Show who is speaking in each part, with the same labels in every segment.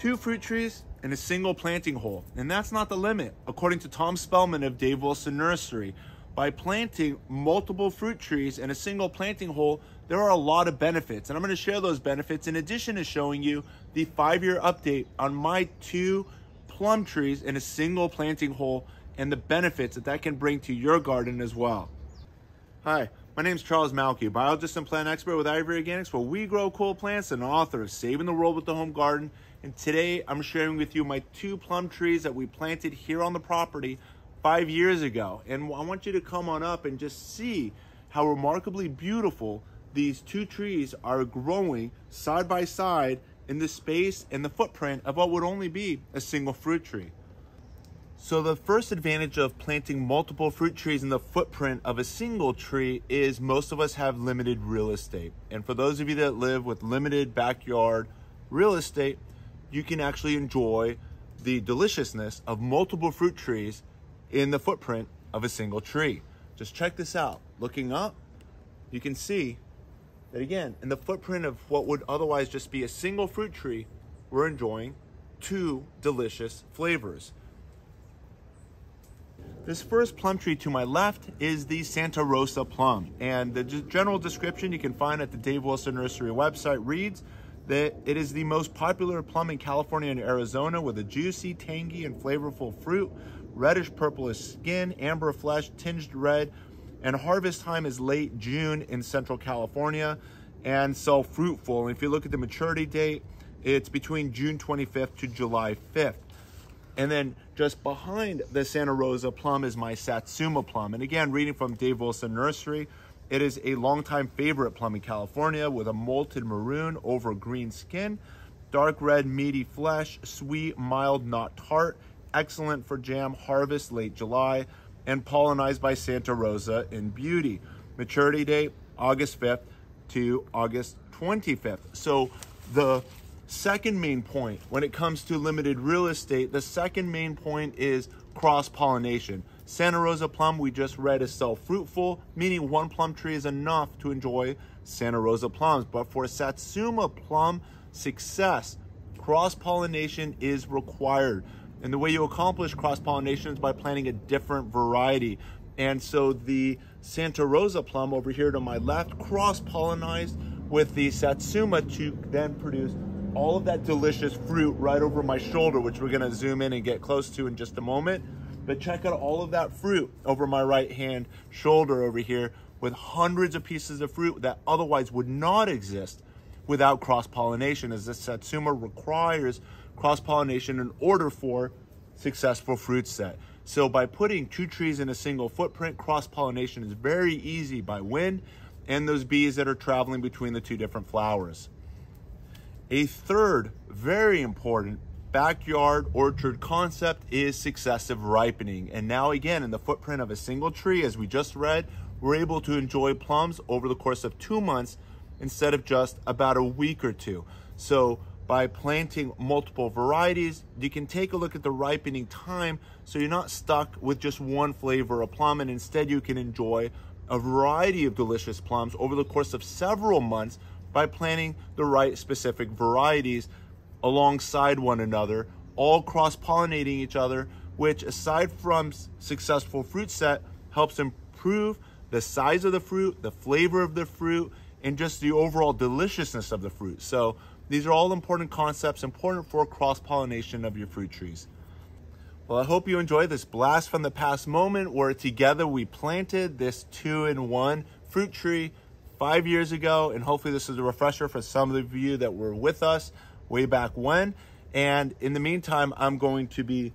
Speaker 1: two fruit trees in a single planting hole. And that's not the limit. According to Tom Spellman of Dave Wilson Nursery, by planting multiple fruit trees in a single planting hole, there are a lot of benefits. And I'm going to share those benefits in addition to showing you the five year update on my two plum trees in a single planting hole and the benefits that that can bring to your garden as well. Hi, my name is Charles Malki, biologist and plant expert with IV Organics, where we grow cool plants and author of Saving the World with the Home Garden. And today I'm sharing with you my two plum trees that we planted here on the property five years ago. And I want you to come on up and just see how remarkably beautiful these two trees are growing side by side in the space and the footprint of what would only be a single fruit tree. So the first advantage of planting multiple fruit trees in the footprint of a single tree is most of us have limited real estate. And for those of you that live with limited backyard real estate, you can actually enjoy the deliciousness of multiple fruit trees in the footprint of a single tree. Just check this out. Looking up, you can see that again, in the footprint of what would otherwise just be a single fruit tree, we're enjoying two delicious flavors. This first plum tree to my left is the Santa Rosa plum. And the general description you can find at the Dave Wilson Nursery website reads that it is the most popular plum in California and Arizona with a juicy, tangy, and flavorful fruit, reddish purplish skin, amber flesh, tinged red, and harvest time is late June in Central California and so fruitful. And if you look at the maturity date, it's between June 25th to July 5th. And then just behind the Santa Rosa plum is my Satsuma plum. And again, reading from Dave Wilson Nursery, it is a longtime favorite plum in California with a molted maroon over green skin, dark red meaty flesh, sweet, mild, not tart, excellent for jam, harvest late July, and pollinized by Santa Rosa in beauty. Maturity date, August 5th to August 25th. So the second main point when it comes to limited real estate, the second main point is cross-pollination. Santa Rosa plum, we just read, is self-fruitful, meaning one plum tree is enough to enjoy Santa Rosa plums. But for Satsuma plum success, cross-pollination is required. And the way you accomplish cross-pollination is by planting a different variety. And so the Santa Rosa plum over here to my left cross-pollinized with the Satsuma to then produce all of that delicious fruit right over my shoulder, which we're gonna zoom in and get close to in just a moment. But check out all of that fruit over my right hand shoulder over here with hundreds of pieces of fruit that otherwise would not exist without cross-pollination as the Satsuma requires cross-pollination in order for successful fruit set. So by putting two trees in a single footprint, cross-pollination is very easy by wind and those bees that are traveling between the two different flowers. A third very important backyard orchard concept is successive ripening. And now again, in the footprint of a single tree, as we just read, we're able to enjoy plums over the course of two months instead of just about a week or two. So by planting multiple varieties, you can take a look at the ripening time so you're not stuck with just one flavor of plum and instead you can enjoy a variety of delicious plums over the course of several months by planting the right specific varieties alongside one another, all cross-pollinating each other, which aside from successful fruit set, helps improve the size of the fruit, the flavor of the fruit, and just the overall deliciousness of the fruit. So these are all important concepts, important for cross-pollination of your fruit trees. Well, I hope you enjoy this blast from the past moment where together we planted this two-in-one fruit tree five years ago, and hopefully this is a refresher for some of you that were with us way back when. And in the meantime, I'm going to be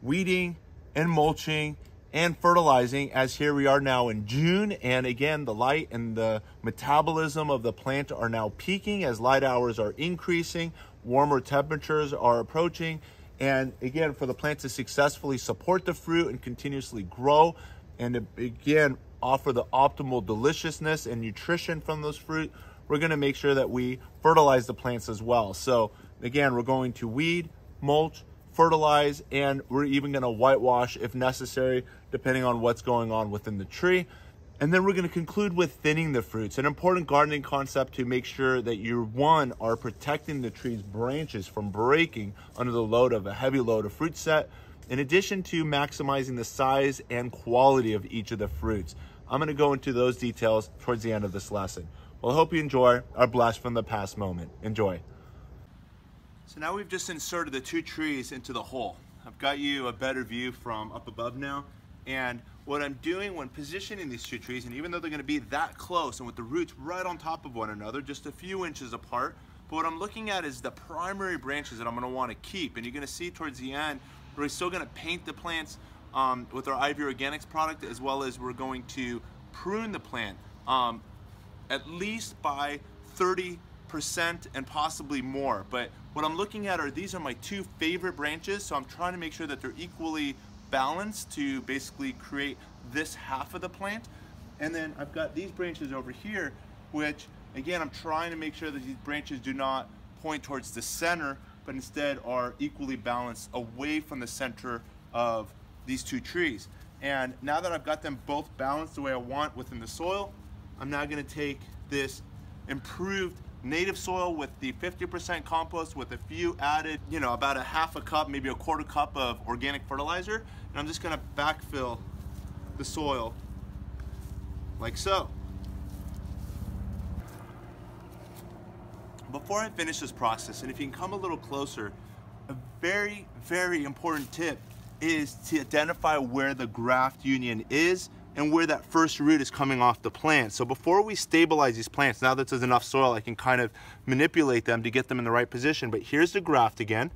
Speaker 1: weeding and mulching and fertilizing as here we are now in June. And again, the light and the metabolism of the plant are now peaking as light hours are increasing, warmer temperatures are approaching. And again, for the plant to successfully support the fruit and continuously grow, and again, offer the optimal deliciousness and nutrition from those fruit, we're gonna make sure that we fertilize the plants as well. So again, we're going to weed, mulch, fertilize, and we're even gonna whitewash if necessary, depending on what's going on within the tree. And then we're gonna conclude with thinning the fruits, an important gardening concept to make sure that you, one, are protecting the tree's branches from breaking under the load of a heavy load of fruit set, in addition to maximizing the size and quality of each of the fruits. I'm gonna go into those details towards the end of this lesson. Well, I hope you enjoy our blast from the past moment. Enjoy. So now we've just inserted the two trees into the hole. I've got you a better view from up above now. And what I'm doing when positioning these two trees, and even though they're gonna be that close and with the roots right on top of one another, just a few inches apart, but what I'm looking at is the primary branches that I'm gonna wanna keep. And you're gonna see towards the end, we're still gonna paint the plants um, with our IV Organics product, as well as we're going to prune the plant um, at least by 30% and possibly more. But what I'm looking at are, these are my two favorite branches, so I'm trying to make sure that they're equally balanced to basically create this half of the plant. And then I've got these branches over here, which again, I'm trying to make sure that these branches do not point towards the center, but instead are equally balanced away from the center of these two trees. And now that I've got them both balanced the way I want within the soil, I'm now gonna take this improved native soil with the 50% compost with a few added, you know, about a half a cup, maybe a quarter cup of organic fertilizer. And I'm just gonna backfill the soil like so. Before I finish this process, and if you can come a little closer, a very, very important tip is to identify where the graft union is and where that first root is coming off the plant. So before we stabilize these plants, now that there's enough soil, I can kind of manipulate them to get them in the right position. But here's the graft again.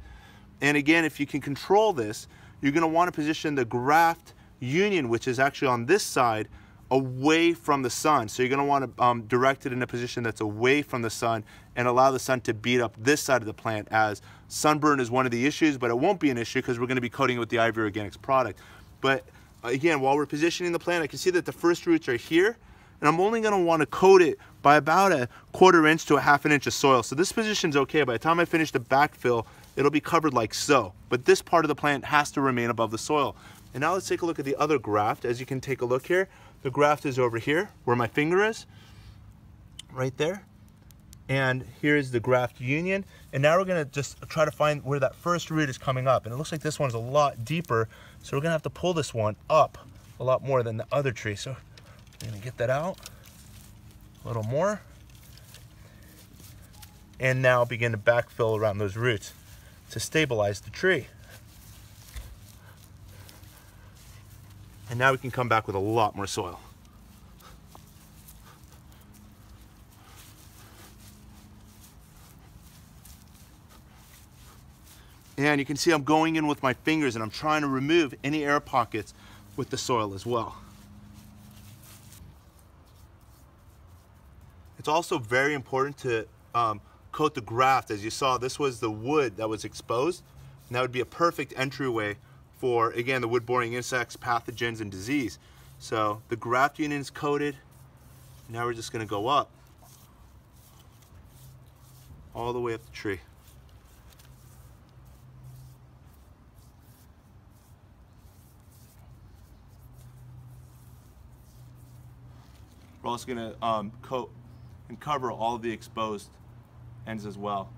Speaker 1: And again, if you can control this, you're gonna wanna position the graft union, which is actually on this side, away from the sun. So you're gonna wanna um, direct it in a position that's away from the sun and allow the sun to beat up this side of the plant as sunburn is one of the issues, but it won't be an issue because we're gonna be coating it with the IV Organics product. But again, while we're positioning the plant, I can see that the first roots are here and I'm only gonna wanna coat it by about a quarter inch to a half an inch of soil. So this position's okay. By the time I finish the backfill, it'll be covered like so. But this part of the plant has to remain above the soil. And now let's take a look at the other graft. As you can take a look here, the graft is over here where my finger is, right there. And here's the graft union. And now we're gonna just try to find where that first root is coming up. And it looks like this one's a lot deeper. So we're gonna have to pull this one up a lot more than the other tree. So I'm gonna get that out a little more. And now begin to backfill around those roots to stabilize the tree. And now we can come back with a lot more soil. And you can see I'm going in with my fingers and I'm trying to remove any air pockets with the soil as well. It's also very important to um, coat the graft. As you saw, this was the wood that was exposed. And that would be a perfect entryway for, again, the wood-boring insects, pathogens, and disease. So the graft union is coated. Now we're just gonna go up all the way up the tree. We're also gonna um, coat and cover all the exposed ends as well.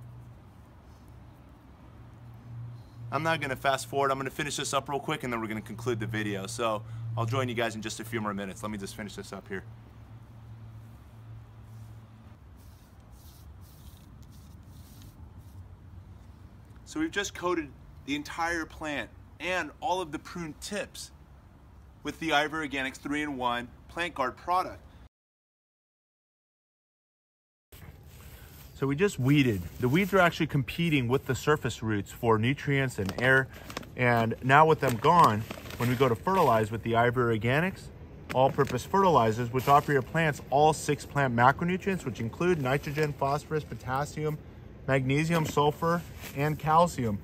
Speaker 1: I'm not gonna fast forward. I'm gonna finish this up real quick and then we're gonna conclude the video. So I'll join you guys in just a few more minutes. Let me just finish this up here. So we've just coated the entire plant and all of the prune tips with the IV Organics 3-in-1 Plant Guard product. So we just weeded. The weeds are actually competing with the surface roots for nutrients and air. And now with them gone, when we go to fertilize with the IV Organics, all-purpose fertilizers, which offer your plants all six plant macronutrients, which include nitrogen, phosphorus, potassium, magnesium, sulfur, and calcium.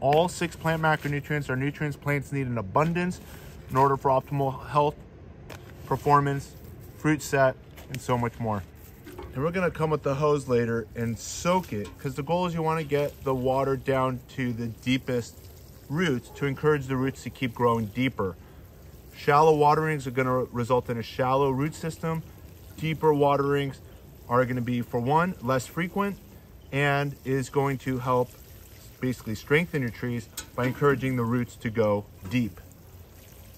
Speaker 1: All six plant macronutrients are nutrients plants need in abundance in order for optimal health, performance, fruit set, and so much more. And we're gonna come with the hose later and soak it because the goal is you wanna get the water down to the deepest roots to encourage the roots to keep growing deeper. Shallow waterings are gonna result in a shallow root system. Deeper waterings are gonna be, for one, less frequent and is going to help basically strengthen your trees by encouraging the roots to go deep.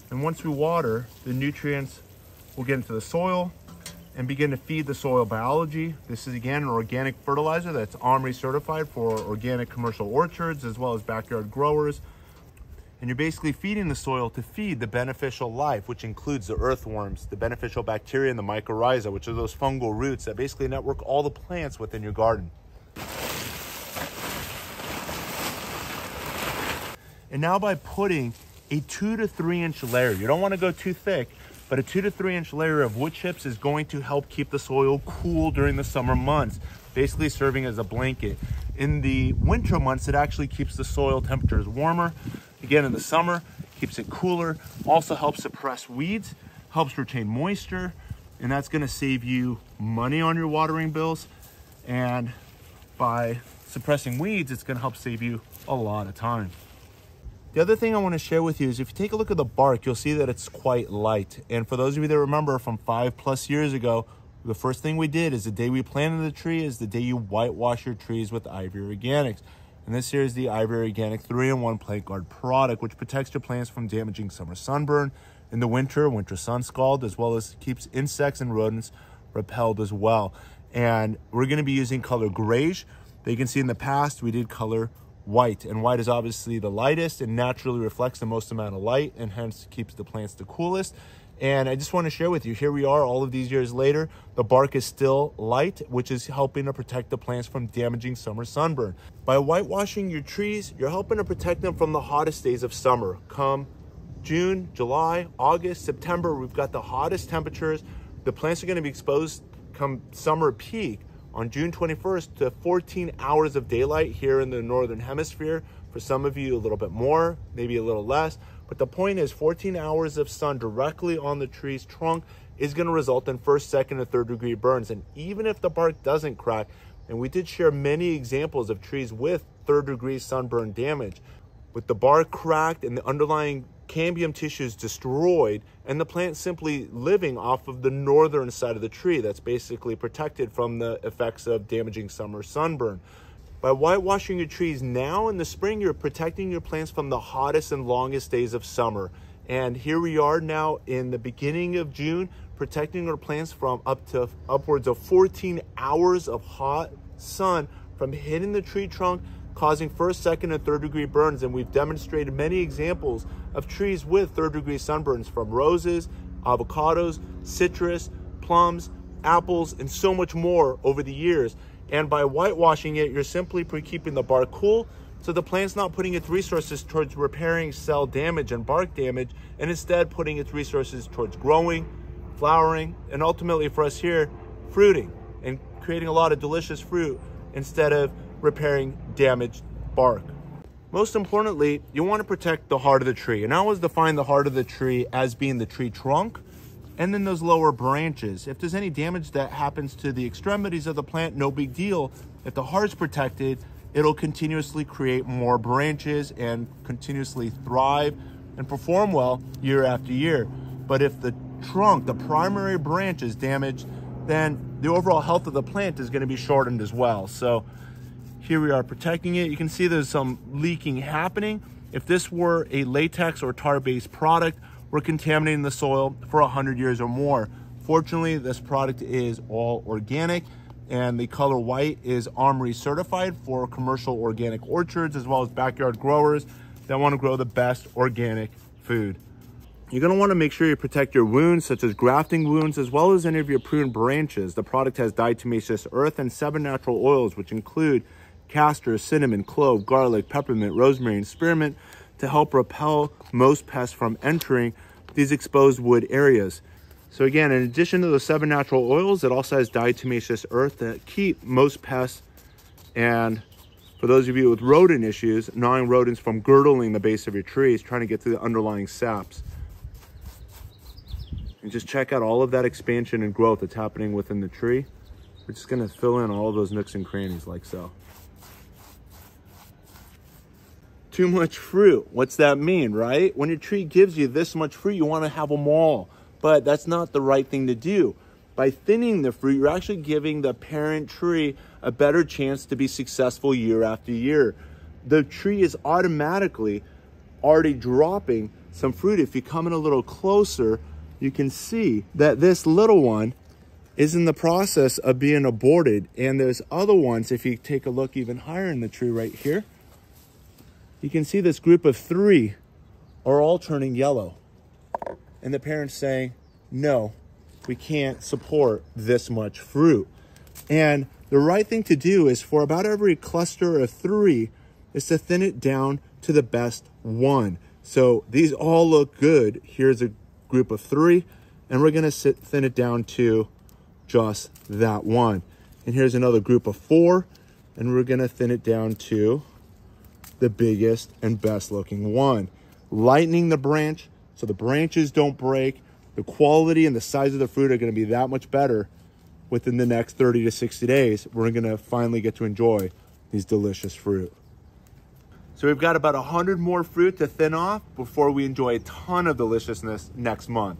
Speaker 1: And once we water, the nutrients will get into the soil and begin to feed the soil biology. This is again an organic fertilizer that's OMRI certified for organic commercial orchards as well as backyard growers. And you're basically feeding the soil to feed the beneficial life, which includes the earthworms, the beneficial bacteria, and the mycorrhiza, which are those fungal roots that basically network all the plants within your garden. And now by putting a two to three inch layer, you don't want to go too thick, but a two to three inch layer of wood chips is going to help keep the soil cool during the summer months, basically serving as a blanket. In the winter months, it actually keeps the soil temperatures warmer. Again, in the summer, keeps it cooler, also helps suppress weeds, helps retain moisture, and that's gonna save you money on your watering bills. And by suppressing weeds, it's gonna help save you a lot of time. The other thing I want to share with you is if you take a look at the bark, you'll see that it's quite light. And for those of you that remember from five plus years ago, the first thing we did is the day we planted the tree is the day you whitewash your trees with IV Organics. And this here is the IV Organic 3-in-1 Plant Guard product, which protects your plants from damaging summer sunburn in the winter, winter sun scald, as well as keeps insects and rodents repelled as well. And we're gonna be using color grayish. That you can see in the past, we did color white and white is obviously the lightest and naturally reflects the most amount of light and hence keeps the plants the coolest and I just want to share with you, here we are all of these years later, the bark is still light, which is helping to protect the plants from damaging summer sunburn. By whitewashing your trees, you're helping to protect them from the hottest days of summer. Come June, July, August, September, we've got the hottest temperatures. The plants are going to be exposed come summer peak on June 21st to 14 hours of daylight here in the Northern Hemisphere. For some of you, a little bit more, maybe a little less. But the point is 14 hours of sun directly on the tree's trunk is going to result in first, second, and third degree burns. And even if the bark doesn't crack, and we did share many examples of trees with third degree sunburn damage, with the bark cracked and the underlying cambium tissues destroyed and the plant simply living off of the northern side of the tree that's basically protected from the effects of damaging summer sunburn. By whitewashing your trees now in the spring, you're protecting your plants from the hottest and longest days of summer. And here we are now in the beginning of June, protecting our plants from up to upwards of 14 hours of hot sun from hitting the tree trunk causing first, second, and third degree burns. And we've demonstrated many examples of trees with third degree sunburns from roses, avocados, citrus, plums, apples, and so much more over the years. And by whitewashing it, you're simply keeping the bark cool so the plant's not putting its resources towards repairing cell damage and bark damage, and instead putting its resources towards growing, flowering, and ultimately for us here, fruiting and creating a lot of delicious fruit instead of repairing damaged bark. Most importantly, you want to protect the heart of the tree. And I always define the heart of the tree as being the tree trunk and then those lower branches. If there's any damage that happens to the extremities of the plant, no big deal. If the heart's protected, it'll continuously create more branches and continuously thrive and perform well year after year. But if the trunk, the primary branch is damaged, then the overall health of the plant is going to be shortened as well. So here we are protecting it. You can see there's some leaking happening. If this were a latex or tar-based product, we're contaminating the soil for 100 years or more. Fortunately, this product is all organic and the color white is OMRI certified for commercial organic orchards as well as backyard growers that want to grow the best organic food. You're going to want to make sure you protect your wounds, such as grafting wounds, as well as any of your pruned branches. The product has diatomaceous earth and seven natural oils, which include castor, cinnamon, clove, garlic, peppermint, rosemary, and spearmint to help repel most pests from entering these exposed wood areas. So again, in addition to the seven natural oils, it also has diatomaceous earth that keep most pests and for those of you with rodent issues, gnawing rodents from girdling the base of your trees, trying to get to the underlying saps. And just check out all of that expansion and growth that's happening within the tree. We're just gonna fill in all of those nooks and crannies like so. Too much fruit. What's that mean, right? When your tree gives you this much fruit, you want to have them all. But that's not the right thing to do. By thinning the fruit, you're actually giving the parent tree a better chance to be successful year after year. The tree is automatically already dropping some fruit. If you come in a little closer, you can see that this little one is in the process of being aborted. And there's other ones, if you take a look even higher in the tree right here, you can see this group of three are all turning yellow. And the parents saying, no, we can't support this much fruit. And the right thing to do is for about every cluster of three is to thin it down to the best one. So these all look good. Here's a group of three, and we're gonna sit, thin it down to just that one. And here's another group of four, and we're gonna thin it down to the biggest and best looking one. Lightening the branch so the branches don't break. The quality and the size of the fruit are gonna be that much better within the next 30 to 60 days. We're gonna finally get to enjoy these delicious fruit. So we've got about 100 more fruit to thin off before we enjoy a ton of deliciousness next month.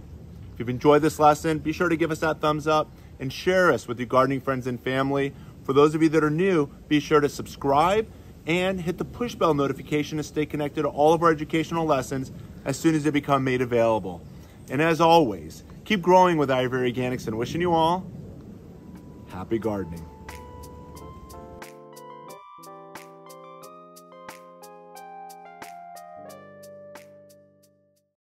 Speaker 1: If you've enjoyed this lesson, be sure to give us that thumbs up and share us with your gardening friends and family. For those of you that are new, be sure to subscribe and hit the push bell notification to stay connected to all of our educational lessons as soon as they become made available. And as always, keep growing with IV Organics and wishing you all happy gardening.